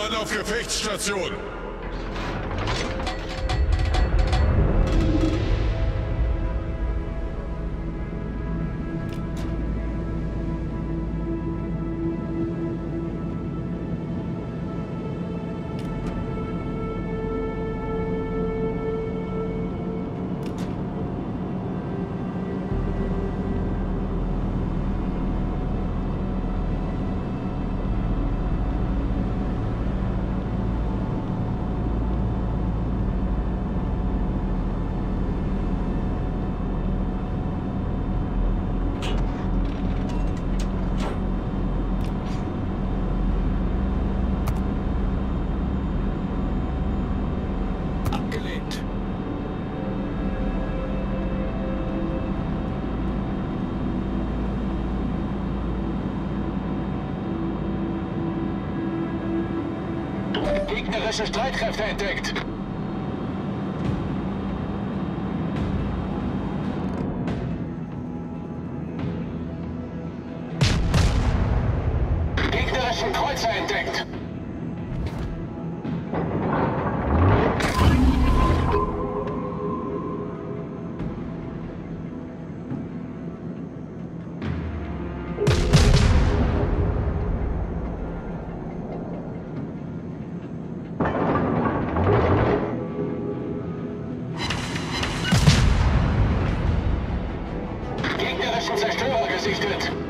Mann auf Gefechtsstation. Gegnerische Streitkräfte entdeckt. Gegnerischen Kreuzer entdeckt. Zerstörer gesichtet.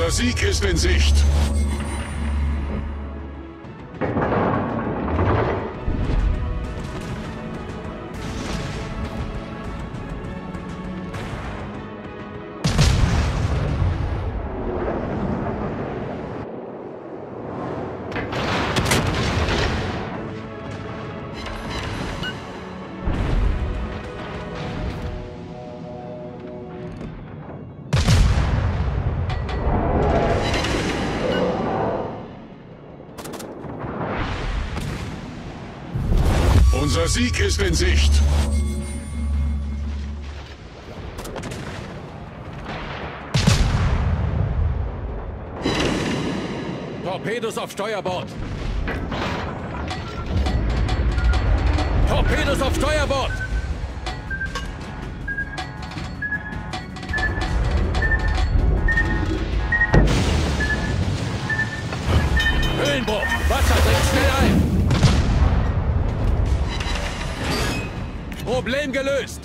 Unser Sieg ist in Sicht. Unser Sieg ist in Sicht. Torpedos auf Steuerbord. Torpedos auf Steuerbord. Höhlenbruch. Wasser dringt schnell ein. Problem gelöst.